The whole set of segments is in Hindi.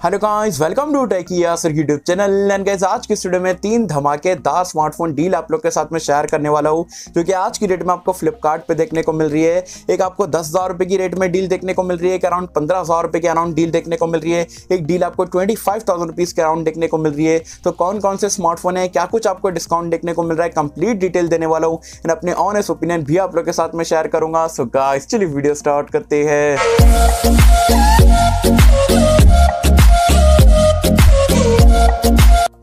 Hello guys welcome to टेकिया sir YouTube channel and guys आज की स्टूडियो में तीन धमाकेदार स्मार्टफ़ोन डील आप लोग के साथ में शेयर करने वाला हूँ, जो कि आज की डेट में आपको फ्लिपकार्ट पे देखने को मिल रही है। एक आपको दस हज़ार रुपये की रेट में डील देखने को मिल रही है, एक अराउंड पंद्रह हज़ार रुपये के अराउंड डील देखने को मिल रही है। एक डील आपको ट्वेंटी फाइव थाउज़ेंड रुपीज़ के अराउंड देखने को मिल रही है। तो कौन कौन से स्मार्टफ़ोन है, क्या कुछ आपको डिस्काउंट देखने को मिल रहा है कंप्लीट डिटेल देने वाला हूँ। एंड अपने ऑनेस्ट ओपिनियन भी आप लोग के साथ में शेयर करूँगा। सो गाइस चलिए वीडियो स्टार्ट करते हैं।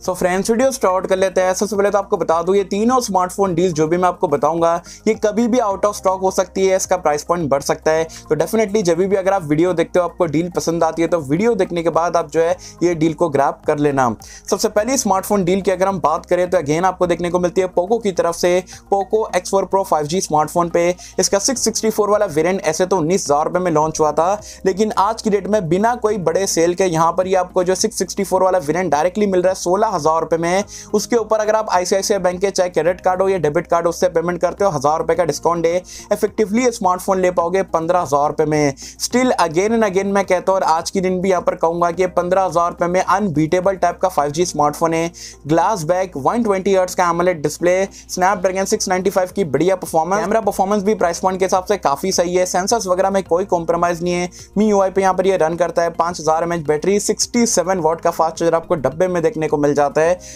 सो फ्रेंड्स वीडियो स्टार्ट कर लेते हैं। सबसे पहले तो आपको बता दूँ, ये तीनों स्मार्टफ़ोन डील्स जो भी मैं आपको बताऊँगा, ये कभी भी आउट ऑफ़ स्टॉक हो सकती है, इसका प्राइस पॉइंट बढ़ सकता है। तो डेफिनेटली जब भी अगर आप वीडियो देखते हो, आपको डील पसंद आती है तो वीडियो देखने के बाद आप जो है, ये डील को ग्रैप कर लेना। सबसे पहले स्मार्टफ़ोन डील की अगर हम बात करें तो अगेन आपको देखने को मिलती है पोको की तरफ़ से Poco X four pro five G smartphone पे। इसका सिक्स सिक्सटी फोर वाला वेरियंट ऐसे तो उन्नीस हज़ार रुपये में लॉन्च हुआ था, लेकिन आज की डेट में बिना कोई बड़े सेल के यहाँ पर ये आपको जो सिक्स सिक्सटी फोर वाला वेरियंट डायरेक्टली मिल रहा है, सोलह हज़ार रुपये में उसके ऊपर अगर आप आईसीआईसीआई बैंक के चाहे क्रेडिट कार्ड हो या डेबिट कार्ड उससे पेमेंट करते हो, हज़ार रुपये का डिस्काउंट है। इफेक्टिवली स्मार्टफ़ोन ले पाओगे, पंद्रह हज़ार रुपये में स्टिल अगेन एंड अगेन मैं कहता हूँ, और आज के दिन भी यहाँ पर कहूँगा कि पंद्रह हज़ार रुपये में अनबीटेबल टाइप का फाइव स्मार्टफ़ोन है। ग्लास बैक वन ट्वेंटी का एमोलेट डिस्प्ले स्नैपड्रैगन सिक्स की बढ़िया परफॉर्मेंस कैमरा परफॉर्मेंस भी प्राइस पॉइंट के हिसाब से काफ़ी सही है। सेंसर्स वगैरह में कोई कॉम्प्रोमाइज़ नहीं है। मी यू पे यहाँ पर ये रन करता है। पाँच हज़ार बैटरी सिक्सटी वॉट का फास्ट चार्जर आपको डब्बे में देखने को मिल जाता है।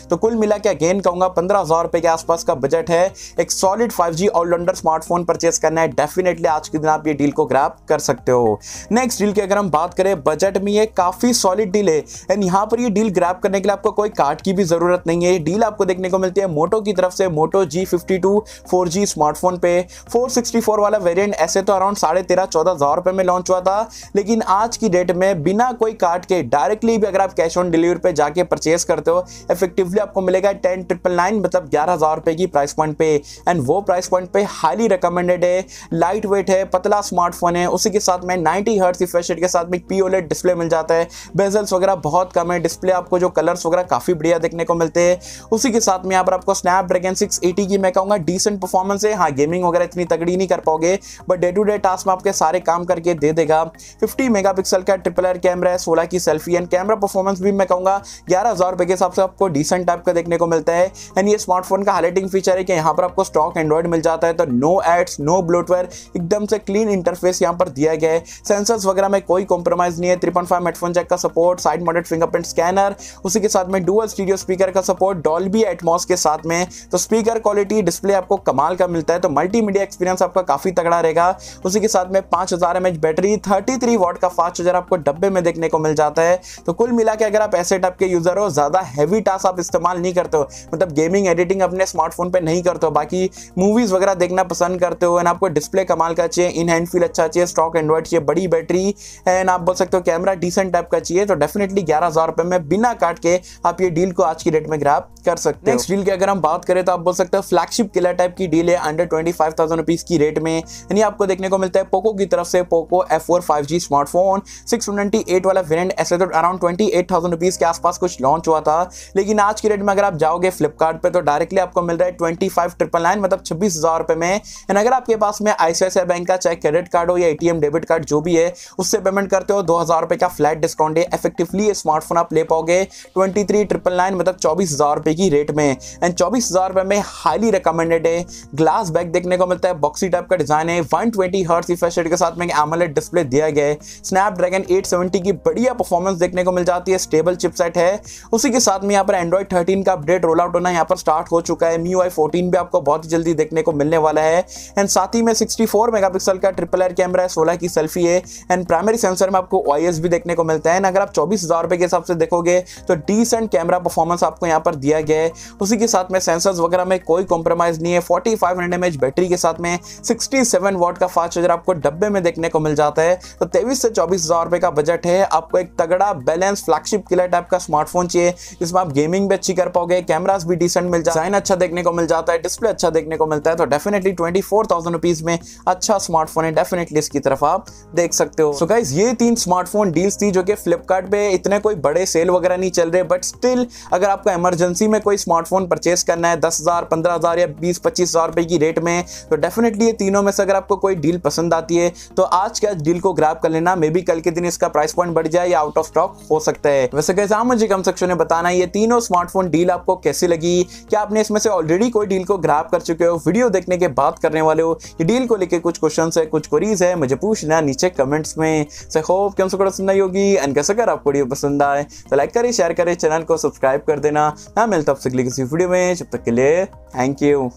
तो कुल मिला के अगेन कहूँगा पंद्रह हज़ार रुपए के आसपास का बजट है। एक solid five G all rounder smartphone purchase करना है। डेफिनेटली आज के दिन आप ये डील को ग्रैप कर सकते हो। नेक्स्ट डील की अगर हम बात करें बजट में ये काफ़ी सॉलिड डील है। एंड यहाँ पर ये डील ग्रैप करने के लिए आपको कोई कार्ड की भी ज़रूरत नहीं है। ये डील आपको देखने को मिलती है मोटो की तरफ़ से Moto G fifty two four G smartphone पे। फोर सिक्सटी फोर वाला वेरियंट ऐसे तो अराउंड साढ़े तेरह, चौदह हज़ार रुपए में लॉन्च हुआ था। लेकिन आज की डेट में बिना कोई कार्ड के डायरेक्टली भी अगर आप कैश ऑन डिलीवरी पे जाके परचेस करते हो इफेक्टिवली आपको मिलेगा टेन ट्रिपल नाइन मतलब ग्यारह हज़ार रुपए की प्राइस पॉइंट पे। एंड वो प्राइस पॉइंट पे हाईली रिकमेंडेड है लाइट वेट है, पतला स्मार्टफ़ोन है। उसी के साथ में 90 हर्ट्ज रिफ्रेश रेट के साथ में पीओलेट डिस्प्ले मिल जाता है। बेजल्स वगैरह बहुत कम है डिस्प्ले आपको जो कलर्स वगैरह काफ़ी बढ़िया देखने को मिलते हैं। उसी के साथ में यहाँ पर आपको स्नैपड्रैगन सिक्स एटी की मैं कहूँगा डिसेंट परफॉर्मेंस है। हाँ गेमिंग वगैरह इतनी तगड़ी नहीं कर पाओगे but day to day task में आपके सारे काम करके दे देगा। फिफ्टी मेगा का ट्रिपल आर कैमरा है, सोलह की सेल्फी एंड कैमरा परफॉर्मेंस भी मैं कहूँगा ग्यारह हज़ार रुपए के हिसाब से आपको डिसेंट टाइप का देखने को मिलता है। एंड ये स्मार्टफ़ोन का हाईलाइटिंग फीचर है कि यहाँ पर आपको स्टॉक एंड्रॉइड मिल जाता है तो नो एड्स नो ब्लोटवेयर एकदम से क्लीन इंटरफेस यहाँ पर दिया गया है। सेंसर्स वगैरह में कोई कॉम्प्रोमाइज नहीं है three point five headphone jack का support side mounted fingerprint scanner उसी के साथ में डुअल स्टूडियो स्पीकर का सपोर्ट डॉल्बी एटमॉस के साथ में। तो स्पीकर क्वालिटी डिस्प्ले आपको कमाल का मिलता है तो मल्टीमीडिया एक्सपीरियंस आपका काफ़ी तगड़ा रहेगा। उसी के साथ में पाँच हज़ार बैटरी थर्टी थ्री वॉट का फास्ट चार्जर आपको डब्बे में देखने को मिल जाता है। तो कुल मिला के अगर आप ऐसे टाइप के यूज़र हो, ज़्यादा हैवी टास्क आप इस्तेमाल नहीं करते हो। मतलब गेमिंग एडिटिंग अपने स्मार्टफ़ोन पे नहीं करते हो। बाकी मूवीज़ वगैरह देखना पसंद करते हो एंड आपको डिस्प्ले कमाल का चाहिए इन हैंड फील अच्छा चाहिए स्टॉक एंड्रॉइड चाहिए, बड़ी बैटरी एंड आप बोल सकते हो कैमरा डिसेंट टाइप का चाहिए तो डेफिनेटली ग्यारह हज़ार रुपए में बिना काट के आप ये डील को आज की डेट में ग्राप कर सकते हैं। नेक्स्ट डील की अगर हम बात करें तो आप बोल सकते हो फ्लैगशिप किलर टाइप की डील है under twenty five thousand rupees की रेट में। यानी आपको देखने को मिलता है पोको की तरफ़ से Poco F four five G smartphone six twenty eight वाला वेरियंट ऐसे तो around twenty eight thousand rupees के आसपास कुछ लॉन्च हुआ था। लेकिन आज की रेट में अगर आप जाओगे फ्लिपकार्ट तो डायरेक्टली आपको मिल रहा है ट्वेंटी फाइव ट्रिपल नाइन मतलब छब्बीस हज़ार रुपए में। एंड अगर आपके पास में आईसीआईसीआई बैंक का, चाहे क्रेडिट कार्ड हो या एटीएम डेबिट कार्ड जो भी है, उससे पेमेंट करते हो, दो हज़ार रुपए का फ्लैट डिस्काउंट है। इफेक्टिवली स्मार्टफ़ोन आप ले पाओगे ट्वेंटी थ्री ट्रिपल नाइन मतलब चौबीस हज़ार रुपए की रेट में। एंड चौबीस हज़ार रुपए में हाईली रिकमेंडेड है। ग्लास बैग देखने को मिलता है बॉक्सी टाइप का डिज़ाइन है। वन ट्वेंटी हर्ट्स रिफ्रेश के साथ में एमोलेड डिस्प्ले दिया गया है। स्नैपड्रैगन 870 की बढ़िया परफॉर्मेंस देखने को मिल जाती है। स्टेबल चिपसेट है। उसी के साथ में यहाँ पर एंड्रॉइड 13 का अपडेट रोल आउट होना यहाँ पर स्टार्ट हो चुका है। MIUI 14 भी आपको बहुत जल्दी देखने को मिलने वाला है। एंड साथ ही में 64 मेगापिक्सल का ट्रिपल आर कैमरा है 16 की सेल्फी है। एंड प्राइमरी सेंसर में आपको OIS भी देखने को मिलता है। अगर आप चौबीस हज़ार के हिसाब से देखोगे तो डिसेंट कैमरा परफॉर्मेंस आपको यहाँ पर दिया गया है। उसी के साथ में सेंसर्स वगैरह में कोई कॉम्प्रोमाइज नहीं है। फोर्टी फाइव बैटरी के साथ में सिक्सटी सेवन का फास्ट चार्जर आपको डब्बे में देखने को मिल जाता है। तो तेईस से चौबीस का बजट है। आपको एक तगड़ा बैलेंस फ्लैगशिप किलर टाइप का स्मार्टफ़ोन चाहिए। जिसमें इसमें आप गेमिंग भी अच्छी कर पाओगे कैमरास भी डिसेंट मिल जाए अच्छा देखने को मिल जाता है डिस्प्ले अच्छा देखने को मिलता है तो definitely twenty four thousand rupees में अच्छा स्मार्टफ़ोन है डेफिनेटली इसकी तरफ़ आप देख सकते हो। सो so गाइज़ ये तीन स्मार्टफ़ोन डील्स थी जो कि फ्लिपकार्ट पे इतने कोई बड़े सेल वगैरह नहीं चल रहे बट स्टिल अगर आपको इमरजेंसी में कोई स्मार्टफ़ोन परचेस करना है, दस हज़ार, पंद्रह हज़ार या बीस, पच्चीस हज़ार रुपए की रेट में तो डेफिनेटली ये तीनों में से अगर आपको कोई डील पसंद आती है तो आज के डील को ग्रैप कर लेना मे बी कल के दिन इसका प्राइस पॉइंट बढ़ जाए या आउट ऑफ़ स्टॉक हो सकता है। वैसे कैसे आप मुझे कम सेक्शन में बताना, ये तीनों स्मार्टफ़ोन डील आपको कैसी लगी? क्या आपने इसमें से ऑलरेडी कोई डील को ग्रैप कर चुके हो? वीडियो देखने के बाद करने वाले हो? ये डील को लेकर कुछ क्वेश्चन है, कुछ क्वेरीज है, मुझे पूछना नीचे कमेंट्स में। से होप कि हमसे आई होगी। एंड कैसे अगर आपको वीडियो पसंद आए तो लाइक करें शेयर करें चैनल को सब्सक्राइब कर देना। ना मिलता हूँ किसी वीडियो में। जब तक के लिए थैंक यू